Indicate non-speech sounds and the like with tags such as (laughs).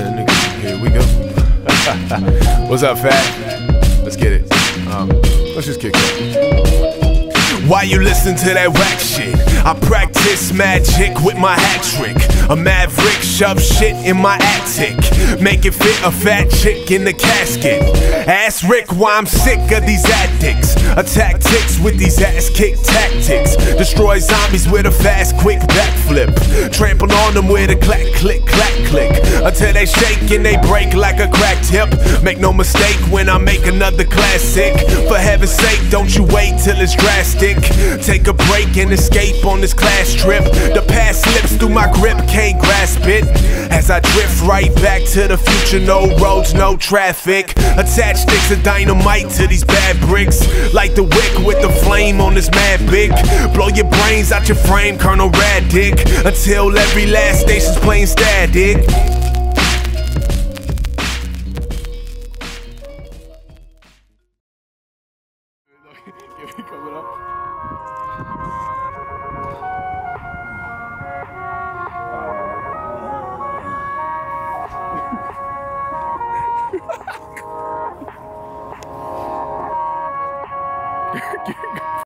nigga. Here we go. (laughs) What's up, Fat? Let's get it. Um, let's just kick it. Why you listen to that whack shit? I practice magic with my hat trick. A maverick shove shit in my attic. Make it fit a fat chick in the casket. Ask Rick why I'm sick of these addicts. Attack ticks with these ass kick tactics. Destroy zombies with a fast, quick backflip. Trample on them with a clack, click, clack, click. Until they shake and they break like a cracked hip. Make no mistake when I make another classic. For heaven's sake, don't you wait till it's drastic. Take a break and escape on this class trip. The past slips through my grip, can't grasp it. As I drift right back to the future, no roads, no traffic. Attach sticks of dynamite to these bad bricks. Like the wick with the flame on this mad big. Blow your brains out your frame, Colonel Radic. Until every last station's playing static. Get Gary Gary Gary.